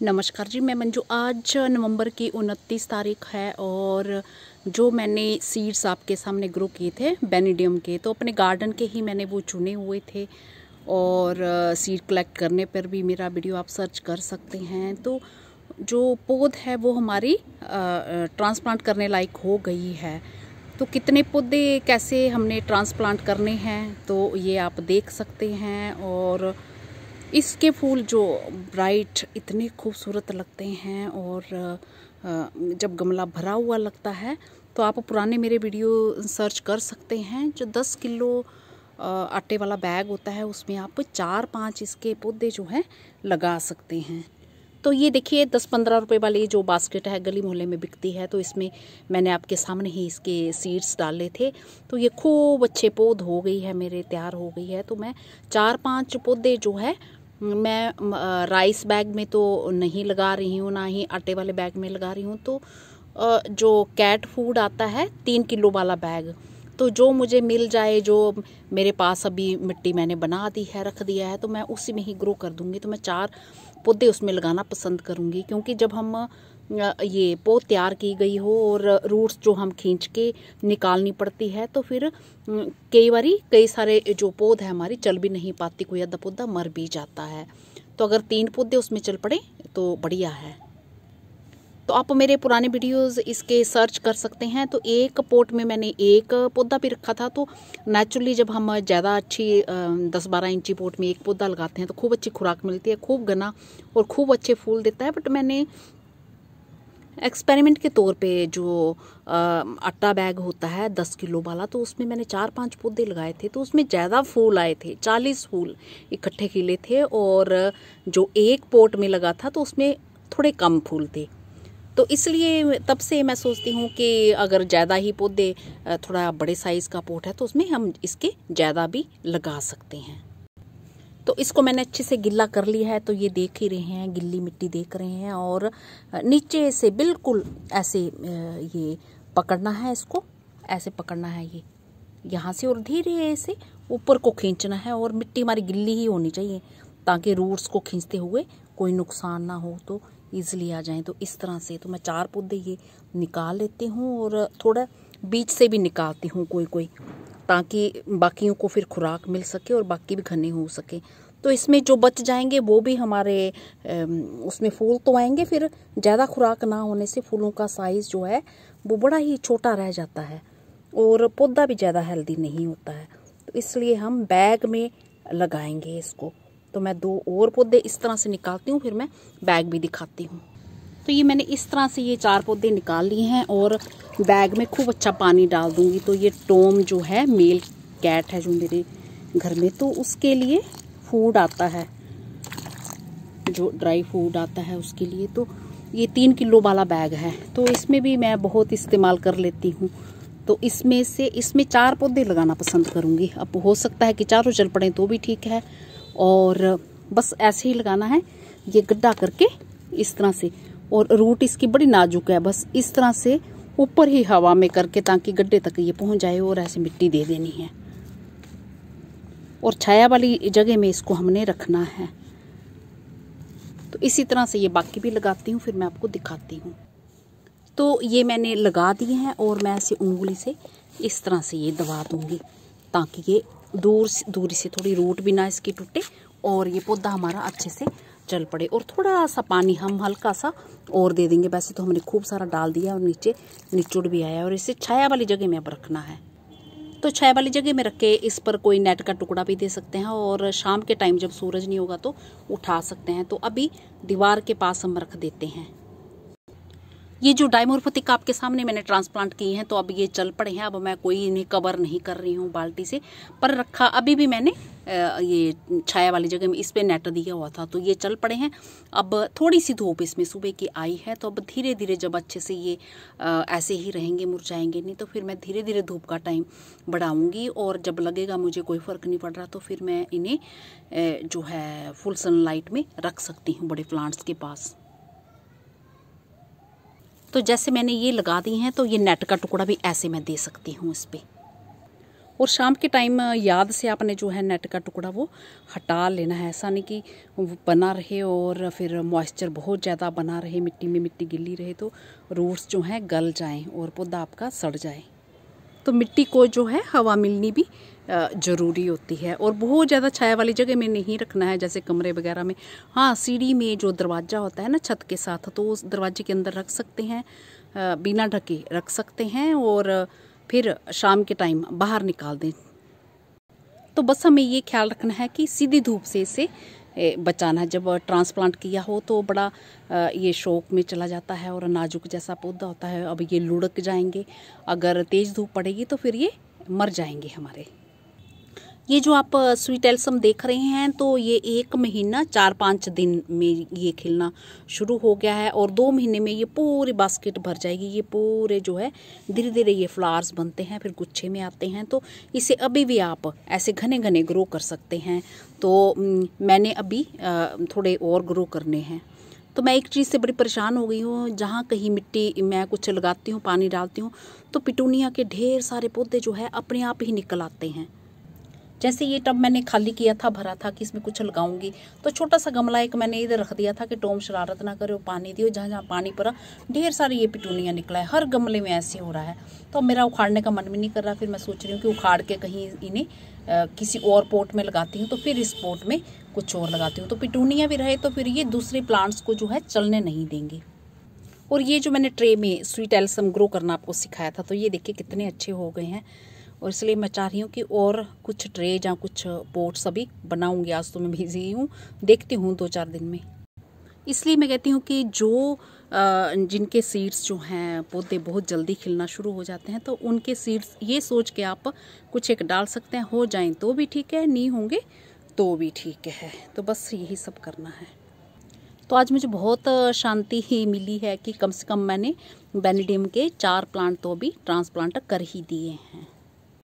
नमस्कार जी, मैं मंजू। आज नवंबर की उनतीस तारीख है और जो मैंने सीड्स आपके सामने ग्रो किए थे बेनिडियम के तो अपने गार्डन के ही मैंने वो चुने हुए थे और सीड कलेक्ट करने पर भी मेरा वीडियो आप सर्च कर सकते हैं। तो जो पौध है वो हमारी ट्रांसप्लांट करने लायक हो गई है। तो कितने पौधे कैसे हमने ट्रांसप्लांट करने हैं तो ये आप देख सकते हैं और इसके फूल जो ब्राइट इतने खूबसूरत लगते हैं और जब गमला भरा हुआ लगता है तो आप पुराने मेरे वीडियो सर्च कर सकते हैं। जो दस किलो आटे वाला बैग होता है, उसमें आप चार पाँच इसके पौधे जो हैं लगा सकते हैं। तो ये देखिए, दस पंद्रह रुपए वाली जो बास्केट है, गली मोहल्ले में बिकती है तो इसमें मैंने आपके सामने ही इसके सीड्स डाले थे। तो ये खूब अच्छे पौध हो गई है, मेरे तैयार हो गई है। तो मैं चार पाँच पौधे जो है मैं राइस बैग में तो नहीं लगा रही हूँ, ना ही आटे वाले बैग में लगा रही हूँ। तो जो कैट फ़ूड आता है, तीन किलो वाला बैग तो जो मुझे मिल जाए, जो मेरे पास अभी मिट्टी मैंने बना दी है, रख दिया है तो मैं उसी में ही ग्रो कर दूँगी। तो मैं चार पौधे उसमें लगाना पसंद करूँगी, क्योंकि जब हम ये पौध तैयार की गई हो और रूट्स जो हम खींच के निकालनी पड़ती है तो फिर कई बारी कई सारे जो पौध है हमारी चल भी नहीं पाती, कोई अद्धा पौधा मर भी जाता है। तो अगर तीन पौधे उसमें चल पड़े तो बढ़िया है। तो आप मेरे पुराने वीडियोस इसके सर्च कर सकते हैं। तो एक पोट में मैंने एक पौधा भी रखा था तो नेचुरली जब हम ज़्यादा अच्छी दस बारह इंची पोट में एक पौधा लगाते हैं तो खूब अच्छी खुराक मिलती है, खूब घना और खूब अच्छे फूल देता है। बट मैंने एक्सपेरिमेंट के तौर पे जो आटा बैग होता है, दस किलो वाला तो उसमें मैंने चार पाँच पौधे लगाए थे तो उसमें ज़्यादा फूल आए थे, चालीस फूल इकट्ठे खिले थे, और जो एक पोट में लगा था तो उसमें थोड़े कम फूल थे। तो इसलिए तब से मैं सोचती हूँ कि अगर ज़्यादा ही पौधे थोड़ा बड़े साइज़ का पोट है तो उसमें हम इसके ज़्यादा भी लगा सकते हैं। तो इसको मैंने अच्छे से गिल्ला कर लिया है तो ये देख ही रहे हैं, गिल्ली मिट्टी देख रहे हैं और नीचे से बिल्कुल ऐसे ये पकड़ना है इसको, ऐसे पकड़ना है ये। यहाँ से और धीरे से ऊपर को खींचना है और मिट्टी हमारी गिल्ली ही होनी चाहिए, ताकि रूट्स को खींचते हुए कोई नुकसान ना हो तो ईजिली आ जाए। तो इस तरह से तो मैं चार पौधे ये निकाल लेती हूँ और थोड़ा बीच से भी निकालती हूँ कोई कोई, ताकि बाकियों को फिर खुराक मिल सके और बाकी भी घने हो सके। तो इसमें जो बच जाएँगे, वो भी हमारे उसमें फूल तो आएँगे, फिर ज़्यादा खुराक ना होने से फूलों का साइज़ जो है, वो बड़ा ही छोटा रह जाता है और पौधा भी ज़्यादा हेल्दी नहीं होता है। तो इसलिए हम बैग में लगाएँगे इसको। तो मैं दो और पौधे इस तरह से निकालती हूँ, फिर मैं बैग भी दिखाती हूँ। तो ये मैंने इस तरह से ये चार पौधे निकाल लिए हैं और बैग में खूब अच्छा पानी डाल दूँगी। तो ये टोम जो है, मेल कैट है जो मेरे घर में तो उसके लिए फ़ूड आता है, जो ड्राई फ़ूड आता है उसके लिए। तो ये तीन किलो वाला बैग है तो इसमें भी मैं बहुत इस्तेमाल कर लेती हूँ। तो इसमें से, इसमें चार पौधे लगाना पसंद करूँगी। अब हो सकता है कि चारों चल पड़े तो भी ठीक है। और बस ऐसे ही लगाना है, ये गड्ढा करके इस तरह से और रूट इसकी बड़ी नाजुक है। बस इस तरह से ऊपर ही हवा में करके ताकि गड्ढे तक ये पहुँच जाए और ऐसे मिट्टी दे देनी है। और छाया वाली जगह में इसको हमने रखना है। तो इसी तरह से ये बाकी भी लगाती हूँ, फिर मैं आपको दिखाती हूँ। तो ये मैंने लगा दिए हैं और मैं ऐसे उंगली से इस तरह से ये दबा दूँगी ताकि ये दूर दूरी से थोड़ी रूट भी ना इसकी टूटे और ये पौधा हमारा अच्छे से चल पड़े और थोड़ा सा पानी हम हल्का सा और दे देंगे। वैसे तो हमने खूब सारा डाल दिया और नीचे निचुड़ भी आया और इसे छाया वाली जगह में अब रखना है। तो छाया वाली जगह में रख के इस पर कोई नेट का टुकड़ा भी दे सकते हैं और शाम के टाइम जब सूरज नहीं होगा तो उठा सकते हैं। तो अभी दीवार के पास हम रख देते हैं। ये जो डायमोरफोथिक आपके सामने मैंने ट्रांसप्लांट किए हैं तो अब ये चल पड़े हैं। अब मैं कोई इन्हें कवर नहीं कर रही हूँ बाल्टी से। पर रखा, अभी भी मैंने ये छाया वाली जगह में इस पर नेट दिया हुआ था तो ये चल पड़े हैं। अब थोड़ी सी धूप इसमें सुबह की आई है तो अब धीरे धीरे जब अच्छे से ये ऐसे ही रहेंगे, मुरझाएँगे नहीं तो फिर मैं धीरे धीरे धूप का टाइम बढ़ाऊँगी। और जब लगेगा मुझे कोई फ़र्क नहीं पड़ रहा तो फिर मैं इन्हें जो है, फुल सनलाइट में रख सकती हूँ बड़े प्लांट्स के पास। तो जैसे मैंने ये लगा दी हैं तो ये नेट का टुकड़ा भी ऐसे मैं दे सकती हूँ इस पर और शाम के टाइम याद से आपने जो है नेट का टुकड़ा वो हटा लेना है। ऐसा नहीं कि बना रहे और फिर मॉइस्चर बहुत ज़्यादा बना रहे, मिट्टी में मिट्टी गिली रहे तो रूट्स जो हैं गल जाएँ और पौधा आपका सड़ जाए। तो मिट्टी को जो है हवा मिलनी भी ज़रूरी होती है। और बहुत ज़्यादा छाया वाली जगह में नहीं रखना है, जैसे कमरे वगैरह में। हाँ सीढ़ी में जो दरवाज़ा होता है ना, छत के साथ तो उस दरवाजे के अंदर रख सकते हैं। बिना ढके रख सकते हैं और फिर शाम के टाइम बाहर निकाल दें। तो बस हमें ये ख्याल रखना है कि सीधी धूप से इसे बचाना जब ट्रांसप्लांट किया हो तो बड़ा ये शौक में चला जाता है और नाजुक जैसा पौधा होता है। अब ये लुढ़क जाएँगे। अगर तेज़ धूप पड़ेगी तो फिर ये मर जाएँगे हमारे। ये जो आप स्वीट एल्सम देख रहे हैं तो ये एक महीना, चार पाँच दिन में ये खिलना शुरू हो गया है और दो महीने में ये पूरी बास्केट भर जाएगी। ये पूरे जो है धीरे धीरे ये फ्लावर्स बनते हैं, फिर गुच्छे में आते हैं। तो इसे अभी भी आप ऐसे घने घने ग्रो कर सकते हैं। तो मैंने अभी थोड़े और ग्रो करने हैं। तो मैं एक चीज़ से बड़ी परेशान हो गई हूँ। जहाँ कहीं मिट्टी, मैं कुछ लगाती हूँ, पानी डालती हूँ तो पिटूनिया के ढेर सारे पौधे जो है, अपने आप ही निकल आते हैं। जैसे ये टब मैंने खाली किया था, भरा था कि इसमें कुछ लगाऊँगी तो छोटा सा गमला एक मैंने इधर रख दिया था कि टोम शरारत ना करे पानी दियो, जहाँ जहाँ पानी पड़ा, ढेर सारी ये पिटूनिया निकला है। हर गमले में ऐसे हो रहा है। तो मेरा उखाड़ने का मन भी नहीं कर रहा, फिर मैं सोच रही हूँ कि उखाड़ के कहीं इन्हें किसी और पोट में लगाती हूँ तो फिर इस पोट में कुछ और लगाती हूँ। तो पिटूनिया भी रहे तो फिर ये दूसरे प्लांट्स को जो है चलने नहीं देंगे। और ये जो मैंने ट्रे में स्वीट एल्सम ग्रो करना आपको सिखाया था तो ये देखिए कितने अच्छे हो गए हैं। और इसलिए मैं चाह रही हूँ कि और कुछ ट्रे या कुछ पोर्ट्स अभी बनाऊँगी। आज तो मैं बिज़ी हूँ, देखती हूँ दो चार दिन में। इसलिए मैं कहती हूँ कि जो जिनके सीड्स जो हैं, पौधे बहुत जल्दी खिलना शुरू हो जाते हैं तो उनके सीड्स ये सोच के आप कुछ एक डाल सकते हैं। हो जाएँ तो भी ठीक है, नहीं होंगे तो भी ठीक है। तो बस यही सब करना है। तो आज मुझे बहुत शांति ही मिली है कि कम से कम मैंने बेनिडियम के चार प्लांट तो भी ट्रांसप्लांट कर ही दिए हैं।